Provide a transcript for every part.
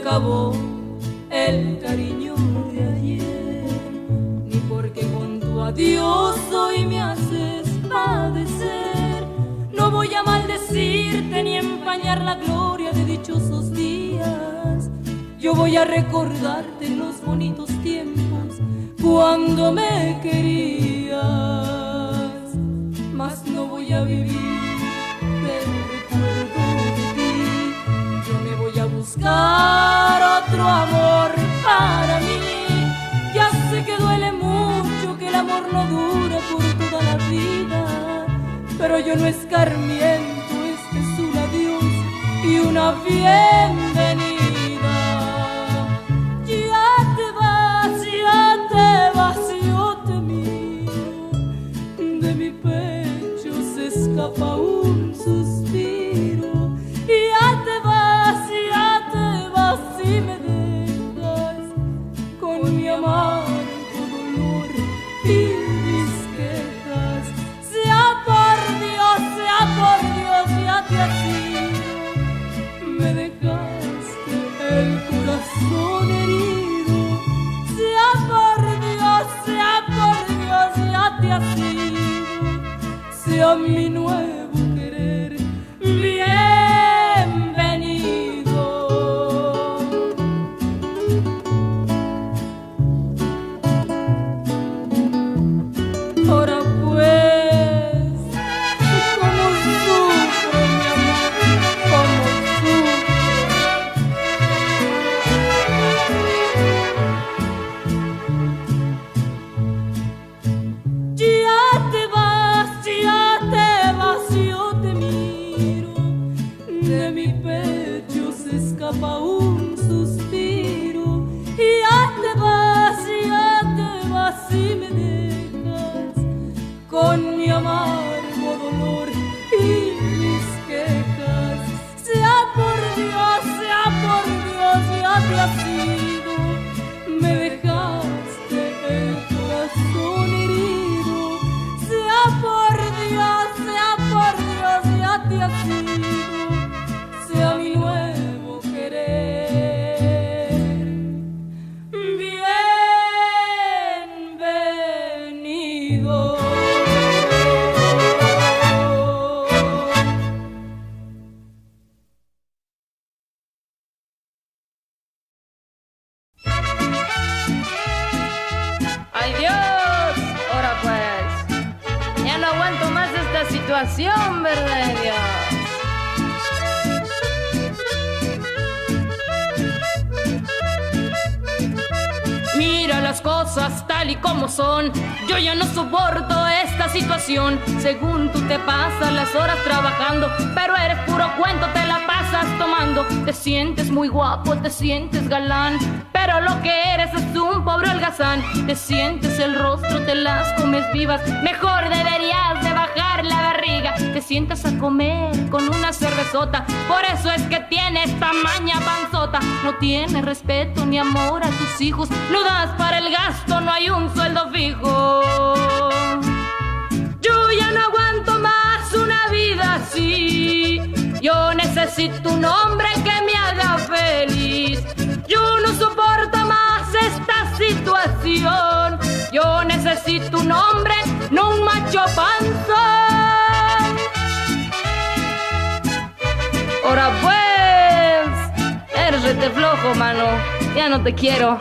acabó el cariño de ayer, ni porque con tu adiós hoy me haces padecer. No voy a maldecirte ni empañar la gloria de dichosos días. Yo voy a recordarte los bonitos tiempos cuando me querías, mas no voy a vivir no dura por toda la vida, pero yo no escarmiento, este es un adiós y una bienvenida. Sea mi nuevo necesito un hombre que me haga feliz. Yo no soporto más esta situación. Yo necesito un hombre, no un macho panzón. Ahora pues, eres rete flojo, mano. Ya no te quiero.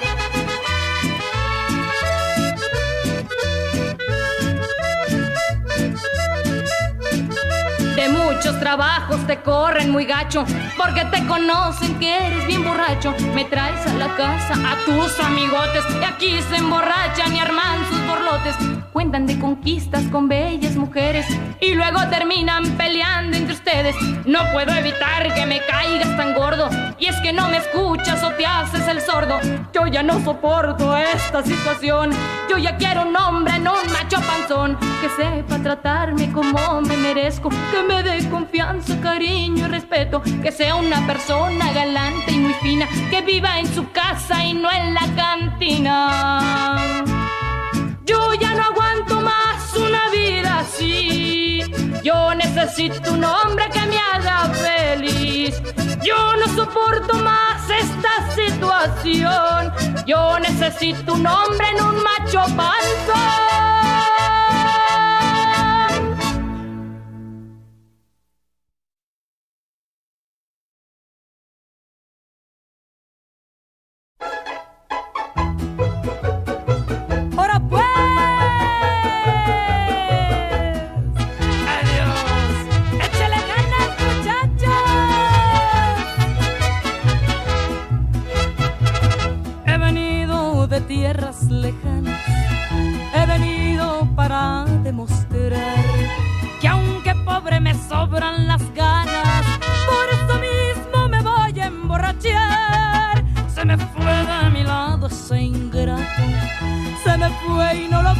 Muchos trabajos te corren muy gacho porque te conocen que eres bien borracho. Me traes a la casa a tus amigotes y aquí se emborrachan y arman sus borlotes. Cuentan de conquistas con bellas mujeres y luego terminan peleando No puedo evitar que me caigas tan gordo y es que no me escuchas o te haces el sordo. Yo ya no soporto esta situación. Yo ya quiero un hombre, no un macho panzón que sepa tratarme como me merezco, que me dé confianza, cariño y respeto, que sea una persona galante y muy fina, que viva en su casa y no en la cantina. Yo ya no aguanto más una vida así. Yo necesito un hombre que me haga feliz. Yo no soporto más esta situación. Yo necesito un hombre en un macho panzón. las ganas, por eso mismo me voy a emborrachar. Se me fue de mi lado ese ingrato, se me fue y no lo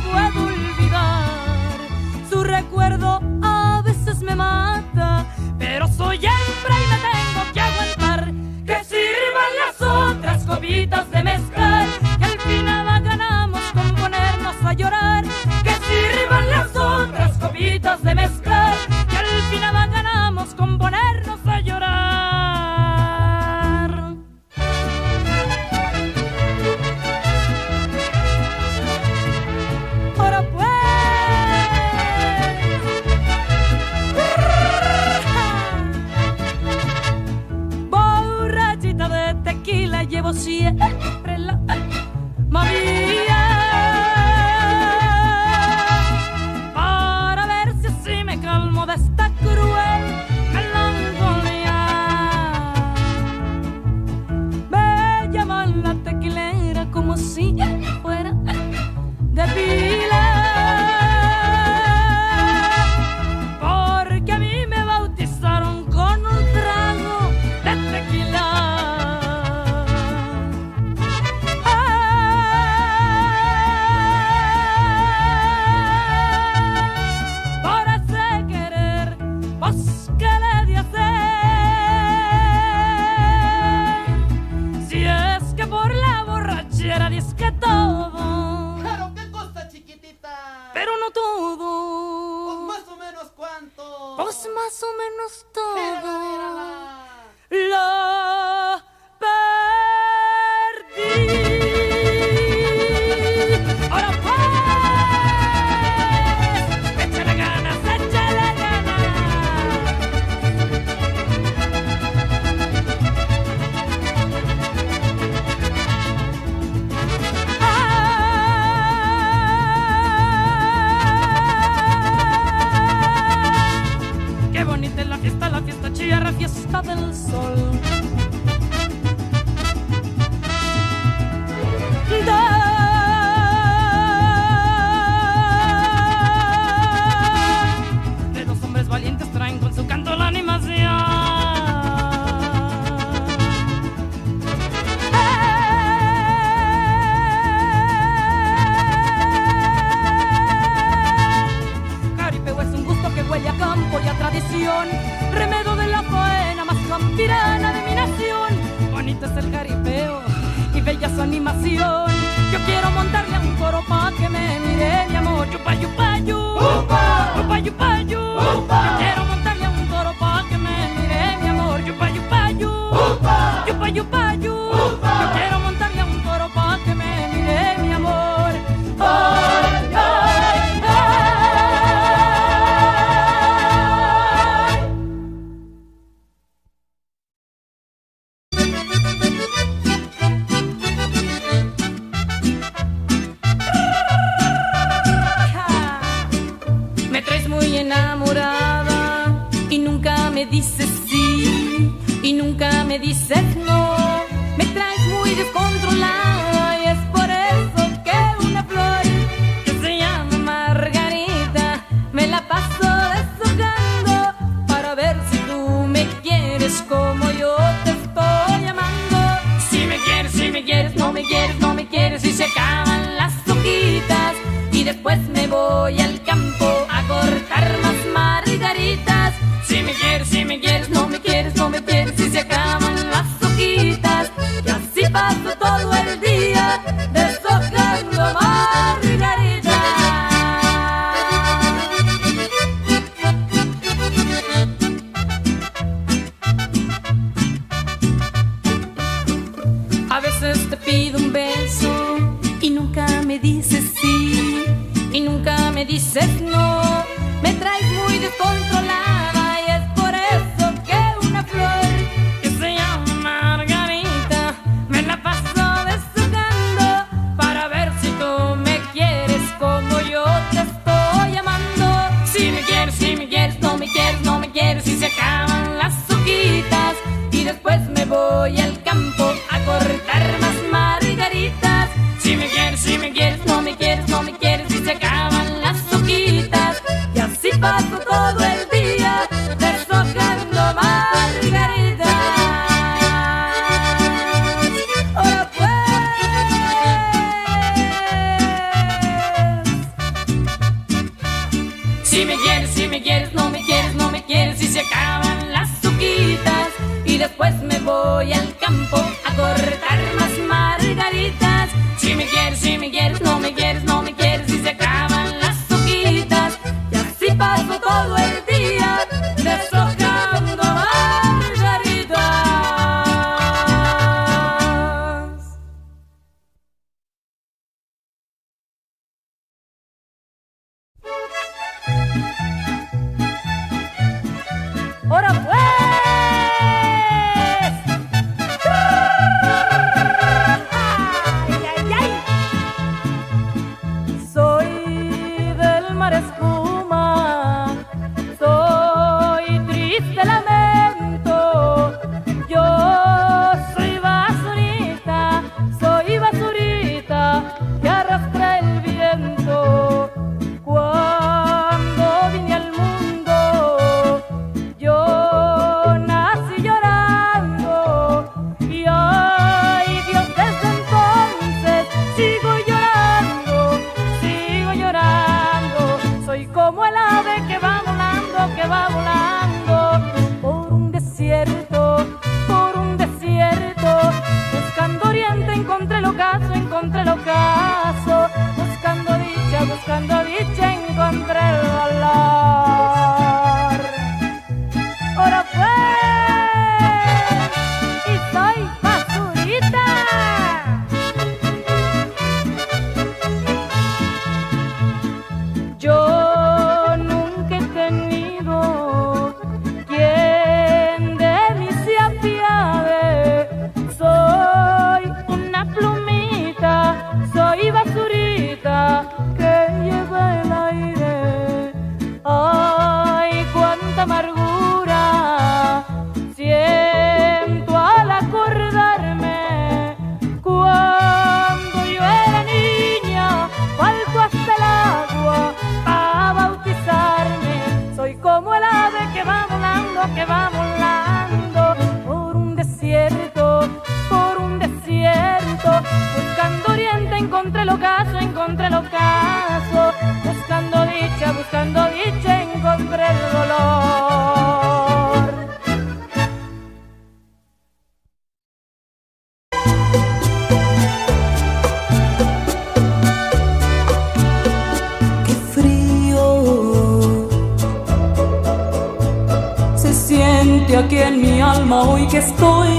hoy que estoy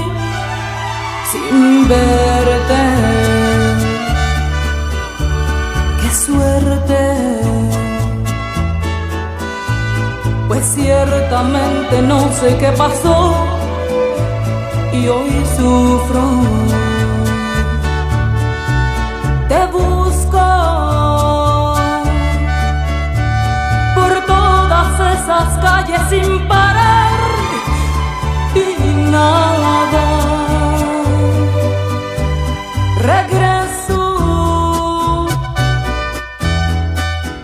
sin verte. Qué suerte, pues ciertamente no sé qué pasó y hoy sufro. Te busco por todas esas calles sin parar Regreso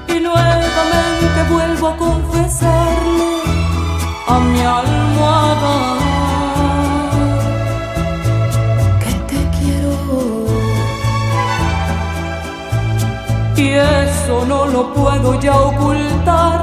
y nuevamente vuelvo a confesarle a mi almohada. Y eso no lo puedo ya ocultar.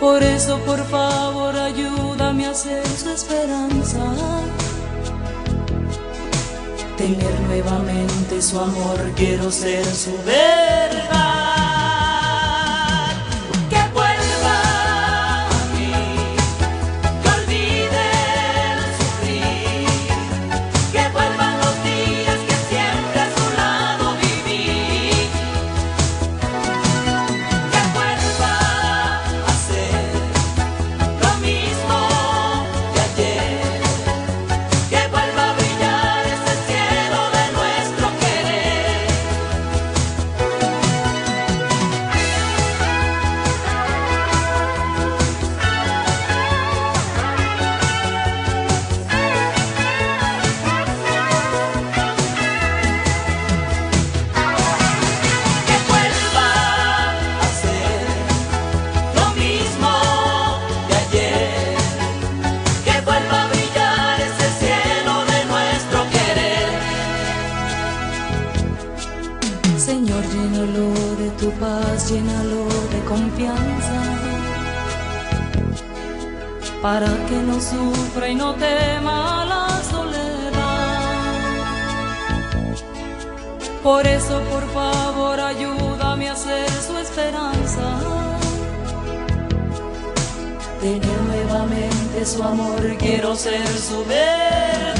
Por eso, por favor, ayúdame a ser su esperanza. Tener nuevamente su amor, quiero ser su verdad. su amor quiero ser su verde.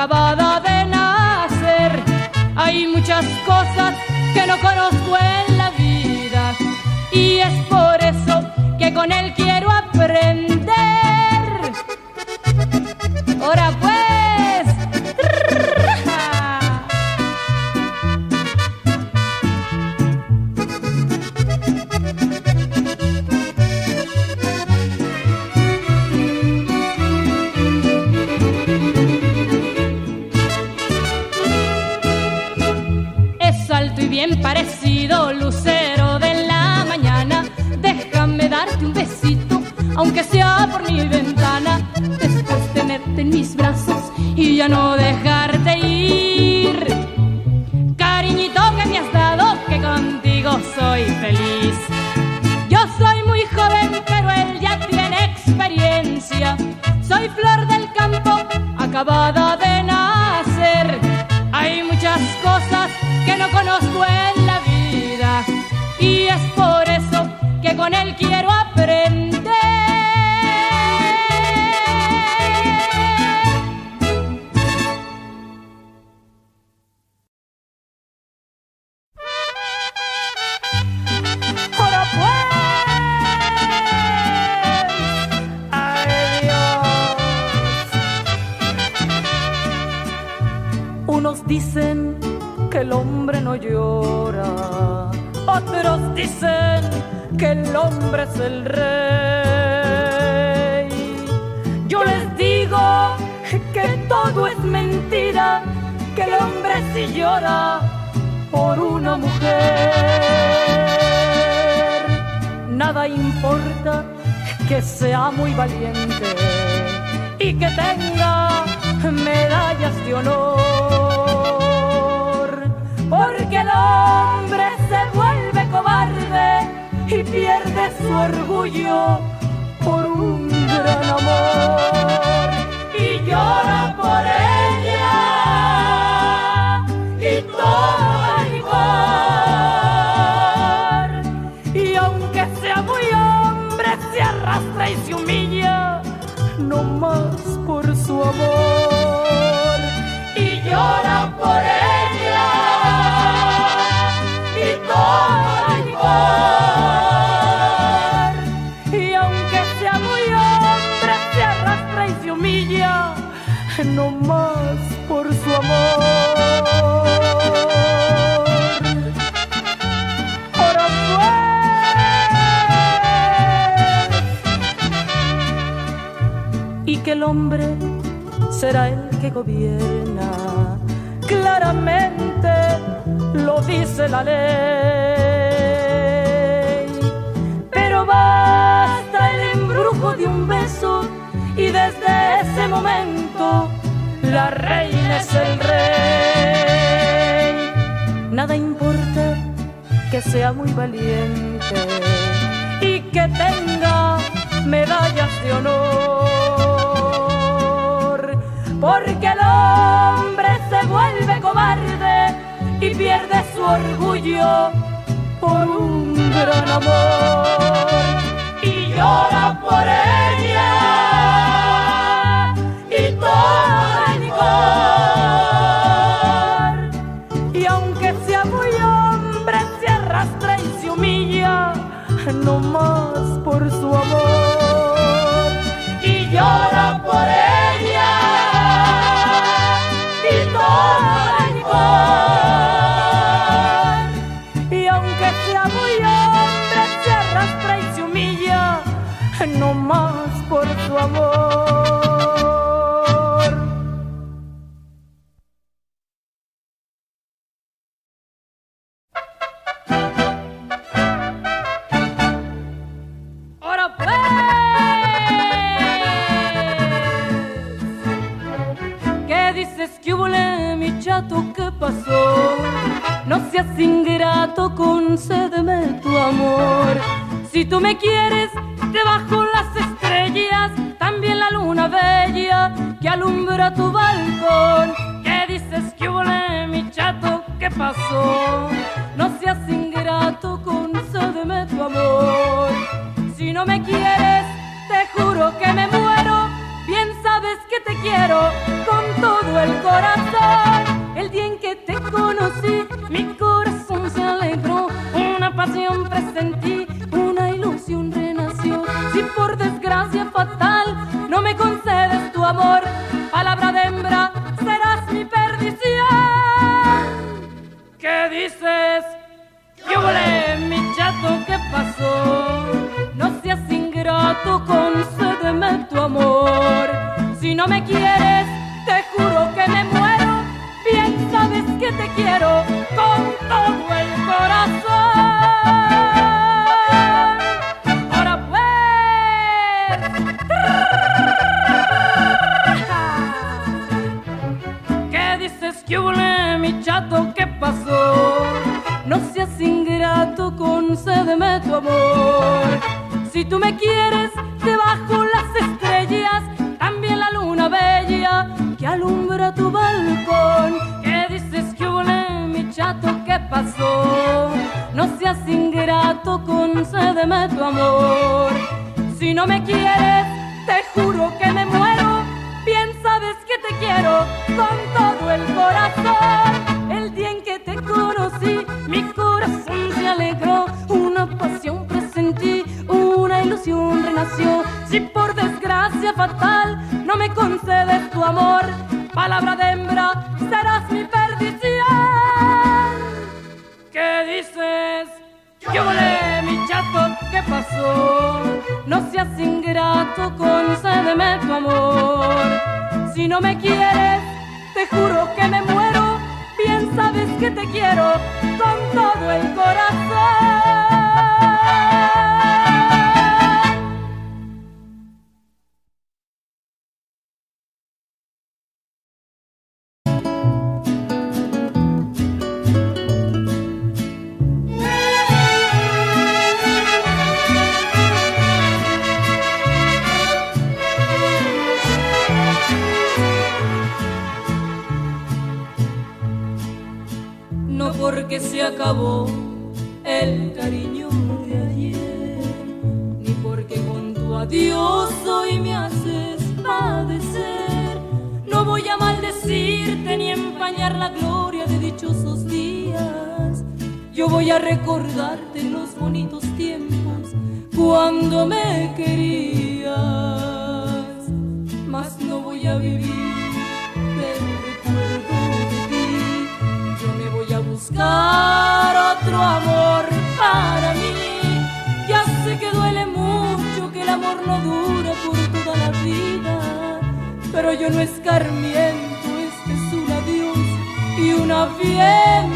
acabada de nacer. Hay muchas cosas que no conozco en la vida y es por eso que con él quiero aprender. nada importa que sea muy valiente y que tenga medallas de honor. Porque el hombre se vuelve cobarde y pierde su orgullo por un gran amor y llora por él. más por su amor. el hombre será el que gobierna. Claramente lo dice la ley. Pero basta el embrujo de un beso y desde ese momento la reina es el rey. Nada importa que sea muy valiente y que tenga medallas de honor porque el hombre se vuelve cobarde y pierde su orgullo por un gran amor. Y llora por ella y toma licor. Y aunque sea muy hombre se arrastra y se humilla no más por su amor. Y llora por ella quiere Si tú me quieres debajo las estrellas, también la luna bella que alumbra tu balcón. Que dices que volé, mi chato, ¿qué pasó? No seas ingrato, concédeme tu amor. Si no me quieres fatal sereno escarmiento, este es un adiós y una fiesta.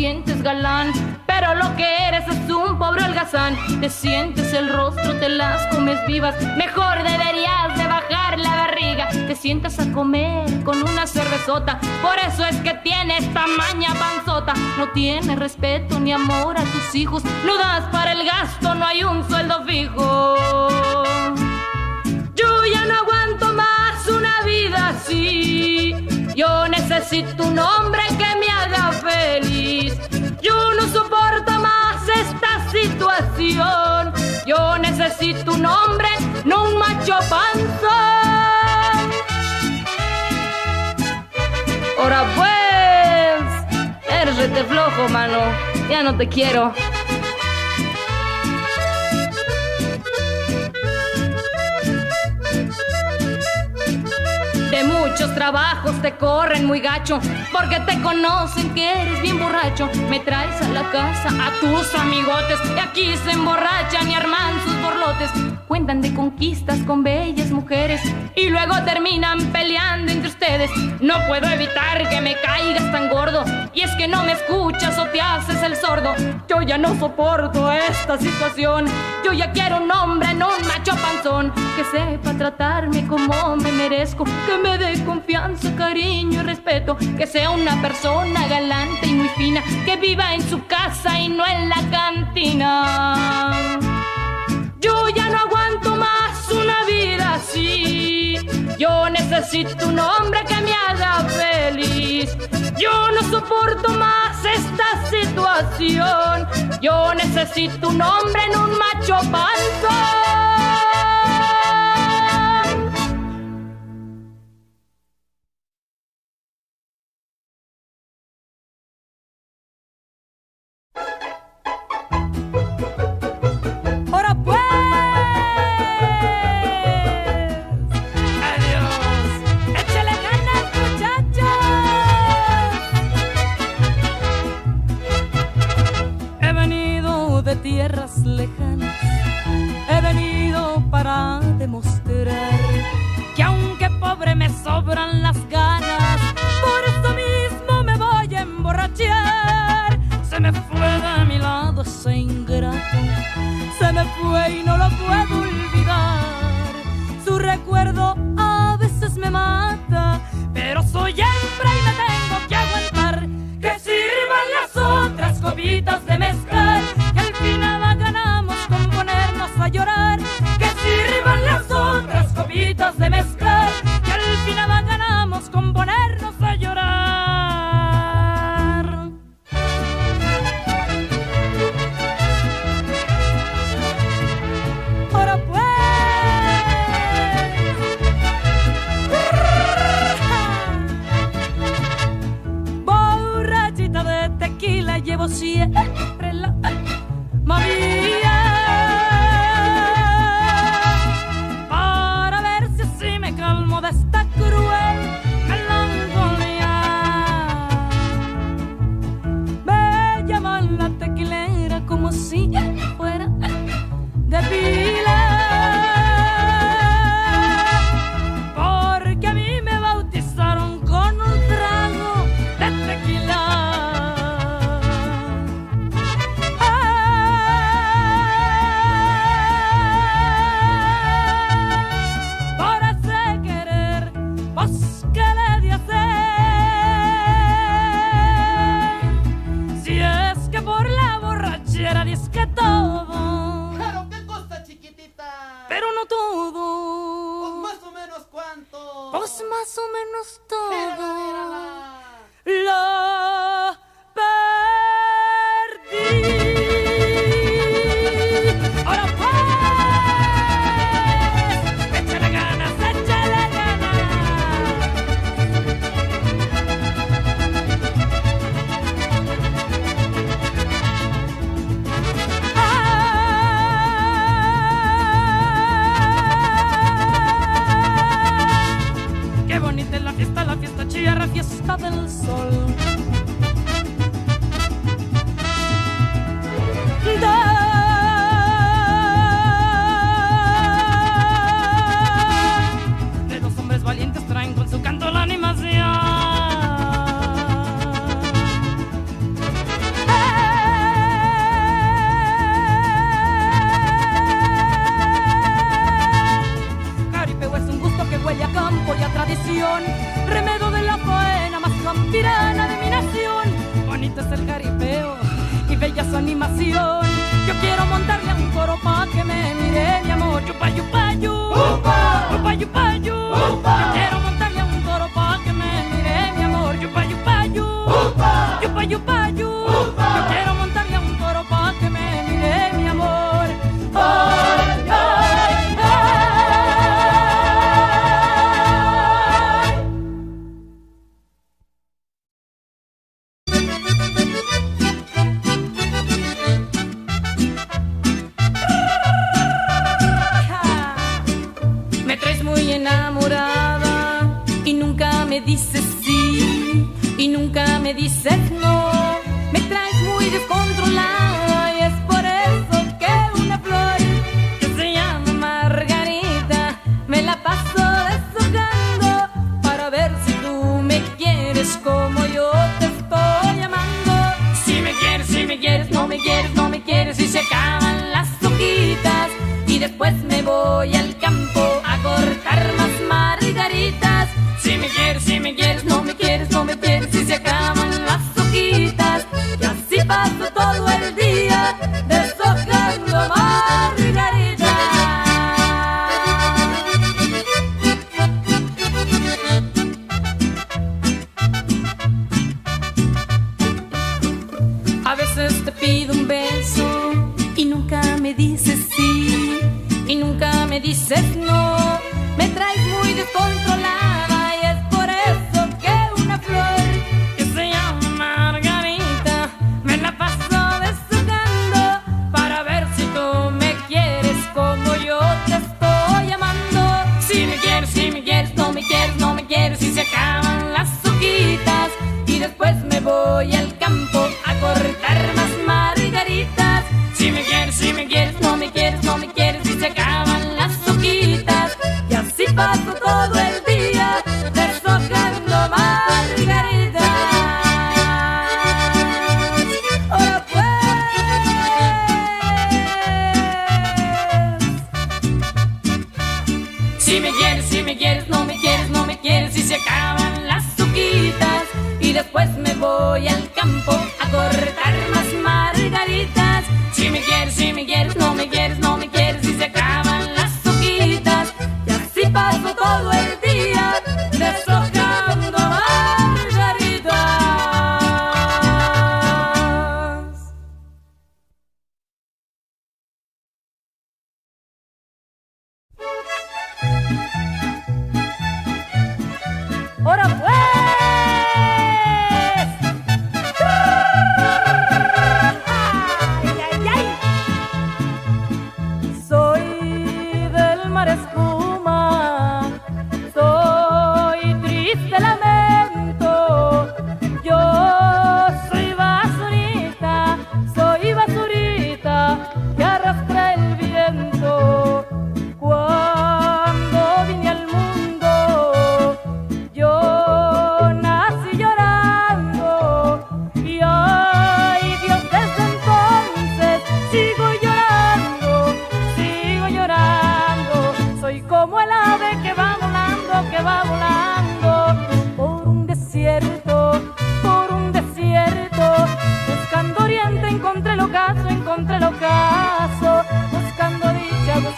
Sientes galán, pero lo que eres es un pobre holgazán. Te sientes el rostro, te las comes vivas. Mejor deberías de bajar la barriga. Te sientas a comer con una cervezota. Por eso es que tienes tamaña panzota. No tienes respeto ni amor a tus hijos. No das para el gasto, no hay un sueldo fijo. Yo ya no aguanto más una vida así. Yo necesito un hombre que me Yo necesito un hombre, no un macho panzón. Ahora pues, eres rete flojo, mano. Ya no te quiero. De muchos trabajos te corren muy gacho, porque te conocen que eres bien borracho. Me traes a la casa a tus amigotes, y aquí se emborrachan y arman sus borlotes. Cuentan de conquistas con bellas mujeres, y luego terminan peleando ustedes. No puedo evitar que me caigas tan gordo, y es que no me escuchas o te haces el sordo. Yo ya no soporto esta situación, yo ya quiero un hombre, no un macho panzón, que sepa tratarme como me merezco, que me dé confianza, cariño y respeto, que sea una persona galante y muy fina, que viva en su casa y no en la cantina. Yo ya no aguanto más una vida así. Yo necesito un hombre que me haga feliz. Yo no soporto más esta situación. Yo necesito un hombre en un macho panzón.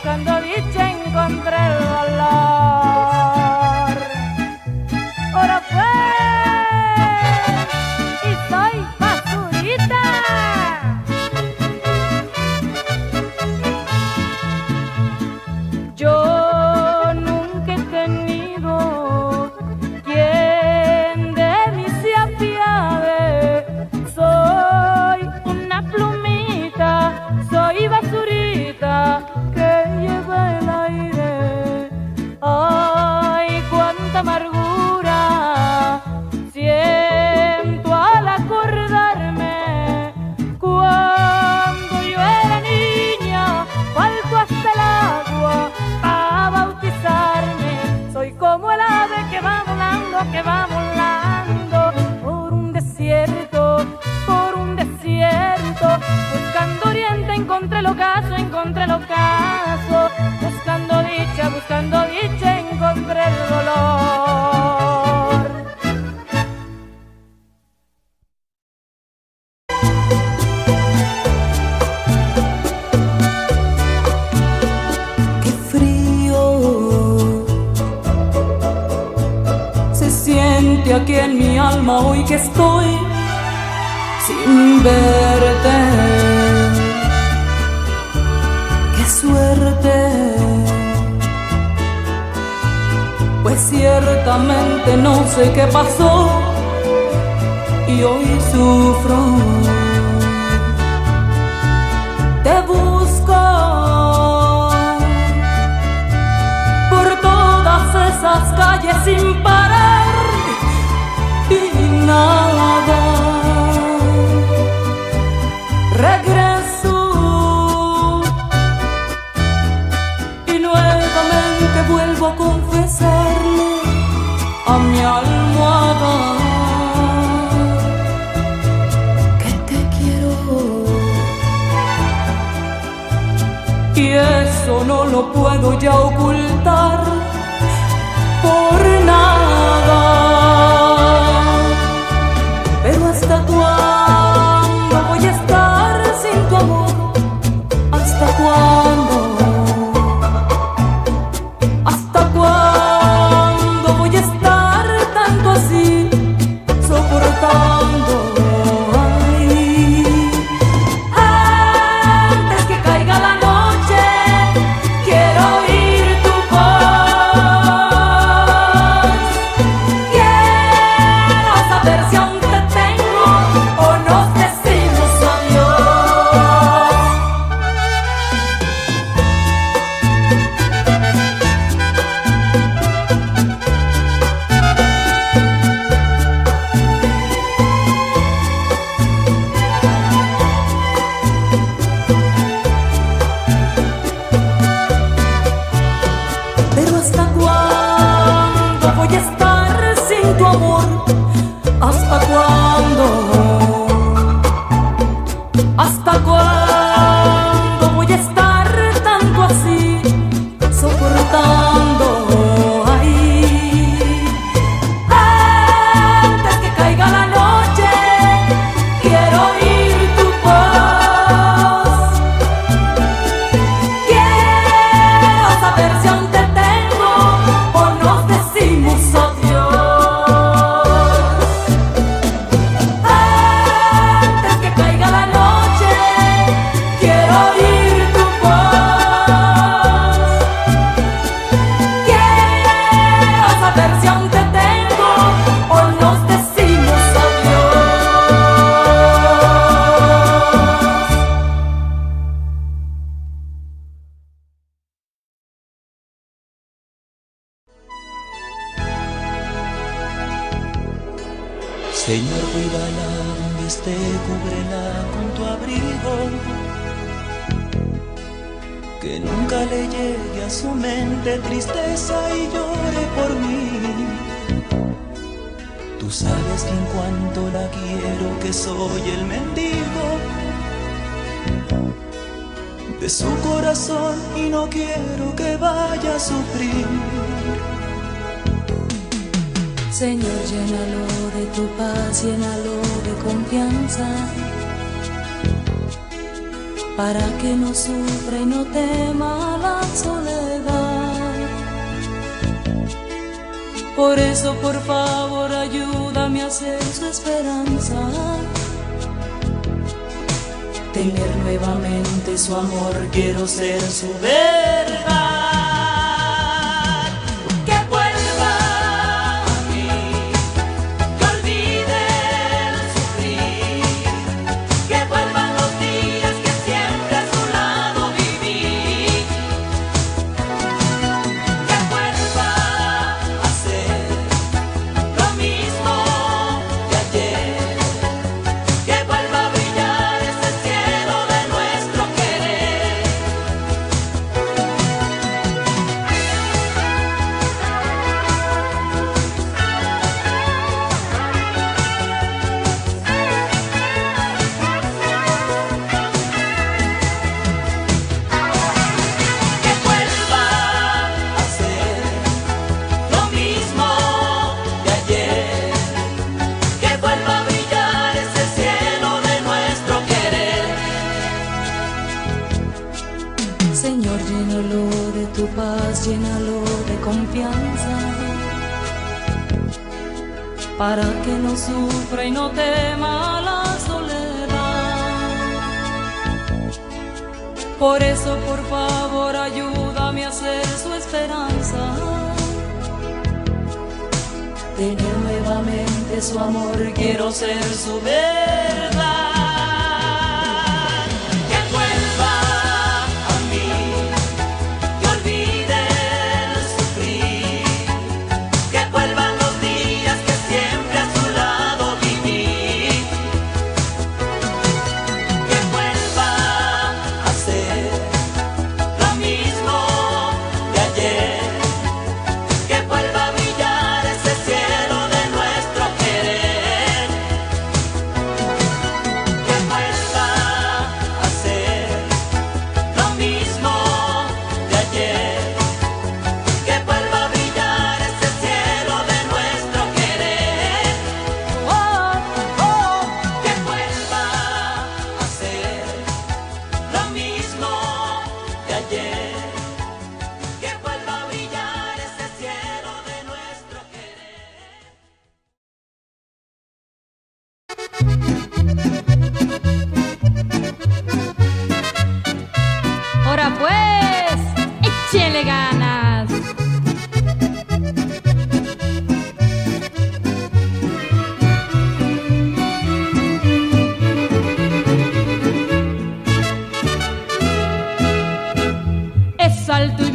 Buscando lo puedo su corazón y no quiero que vaya a sufrir. Señor, llénalo de tu paz, llénalo de confianza, para que no sufra y no tema la soledad. Por eso, por favor, ayúdame a ser su esperanza tener nuevamente su amor, quiero ser su verga. su amor quiero ser su bebé.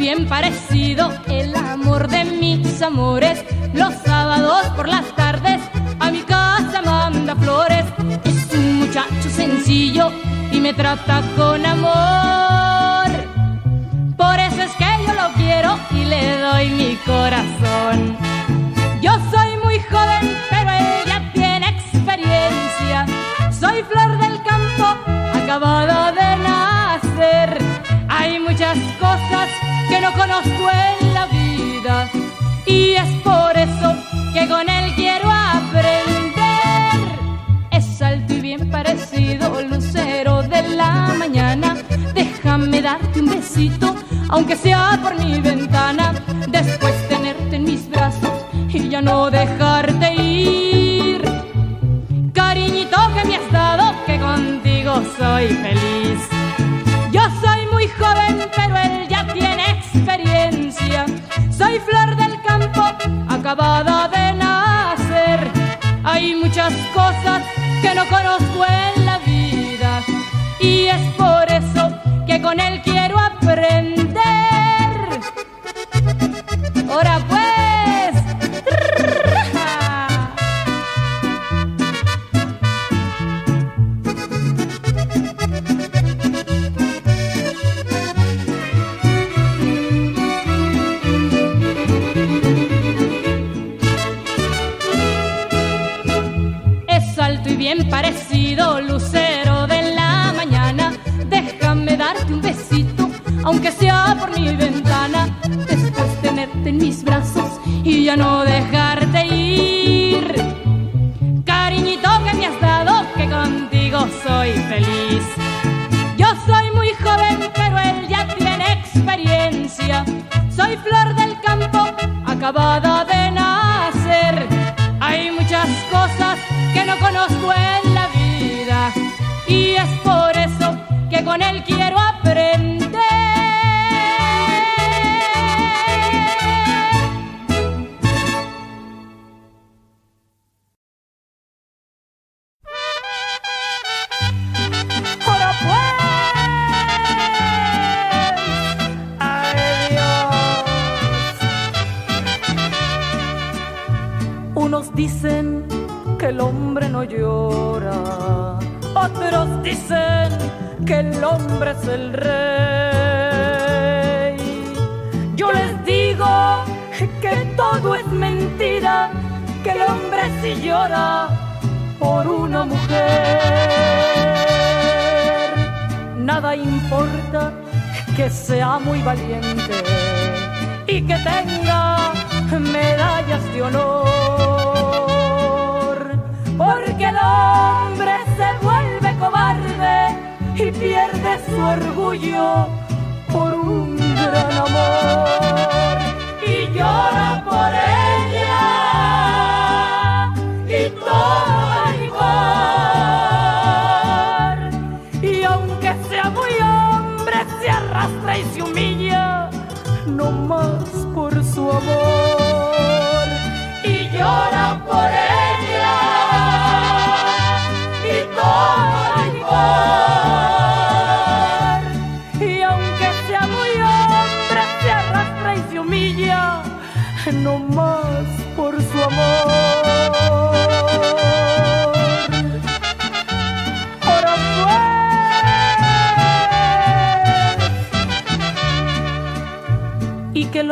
Bien parecido, el amor de mis amores. Los sábados por las tardes a mi casa manda flores. Es un muchacho sencillo y me trata con amor. Por eso es que yo lo quiero y le doy mi corazón. Conozco en la vida y es por eso que con él quiero aprender. Es alto y bien parecido, lucero de la mañana. Déjame darte un besito, aunque sea por mi ventana. Después tenerte en mis brazos y ya no dejarte ir. Cariñito que me has dado, que contigo soy feliz. De nacer. Hay muchas cosas que no conozco aunque sea por mi ventana. Después tenerte en mis brazos y ya no dejarte ir. Cariñito que me has dado, que contigo soy feliz. Yo soy muy joven, pero él ya tiene experiencia. Soy flor del campo, acabada de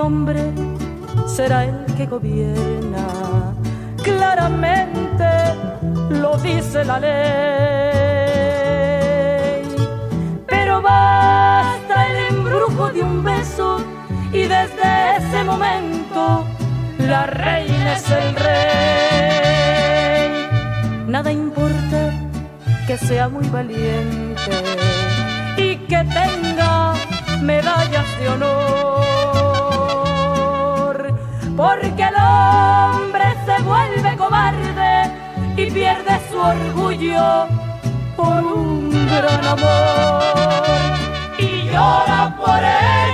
hombre será el que gobierna. Claramente lo dice la ley. Pero basta el embrujo de un beso y desde ese momento la reina es el rey. Nada importa que sea muy valiente y que tenga medallas de honor. Porque el hombre se vuelve cobarde y pierde su orgullo por un gran amor. Y llora por ella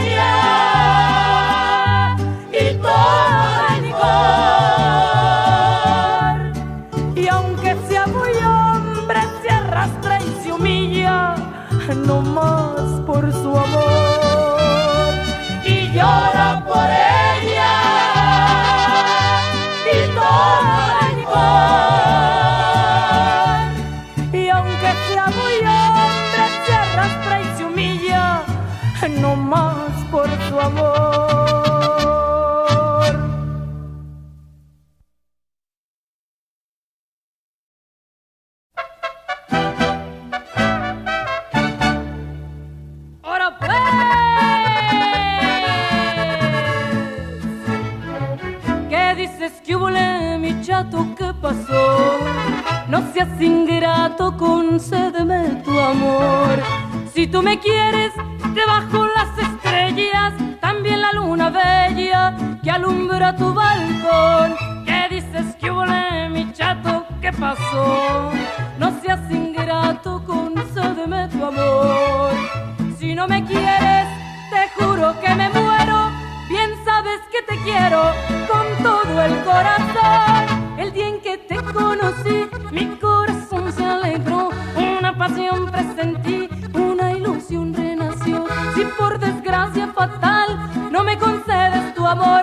Si tú me quieres, debajo las estrellas, también la luna bella que alumbra tu balcón. ¿Qué dices que hubo mi chato? ¿Qué pasó? No seas ingrato, concédeme tu amor. Si no me quieres, te juro que me muero. Bien sabes que te quiero con todo el corazón. Amor,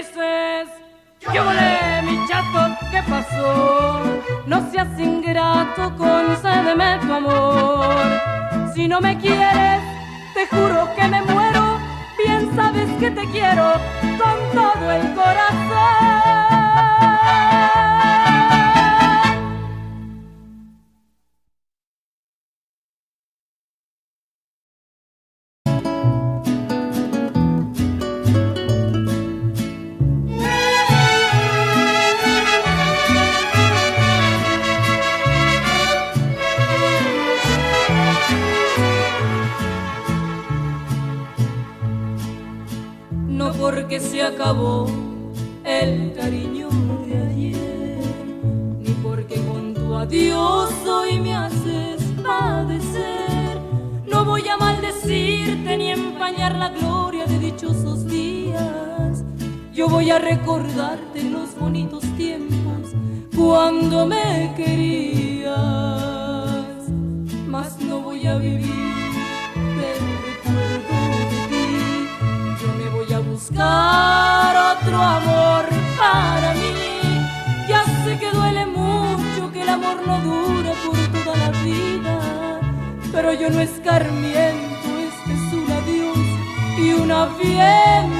Yo volé, mi chato, ¿qué pasó? No seas ingrato, concédeme tu amor. Si no me quieres, te juro que me muero. Bien sabes que te quiero con todo el corazón. Acabó el cariño de ayer, ni porque con tu adiós hoy me haces padecer. No voy a maldecirte ni empañar la gloria de dichosos días. Yo voy a recordarte los bonitos tiempos cuando me querías, pero yo no escarmiento, este es un adiós y una bienvenida.